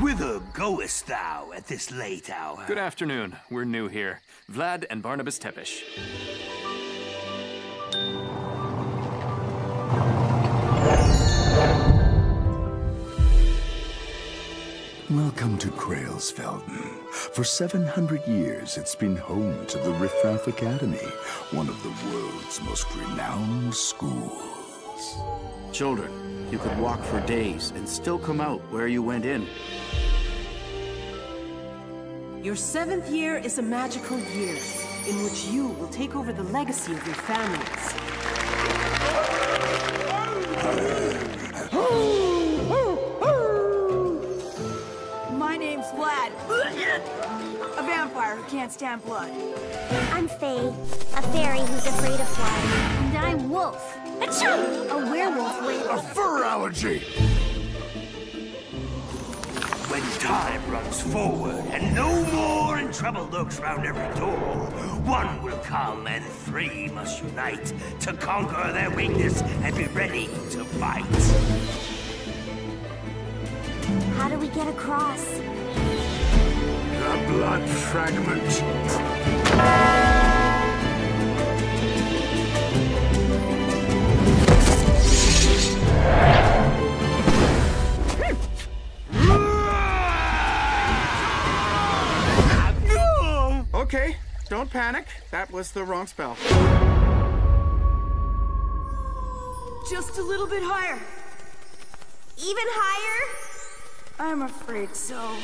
Whither goest thou at this late hour? Good afternoon. We're new here. Vlad and Barnabas Tepish. Welcome to Krailsfelden. For 700 years, it's been home to the Riffraff Academy, one of the world's most renowned schools. Children, you could walk for days and still come out where you went in. Your seventh year is a magical year, in which you will take over the legacy of your families. My name's Vlad. A vampire who can't stand blood. I'm Faye, a fairy A fur allergy! When time runs forward and no more and trouble lurks round every door, one will come and three must unite to conquer their weakness and be ready to fight. How do we get across? The blood fragment. Okay, don't panic. That was the wrong spell. Just a little bit higher. Even higher? I'm afraid so.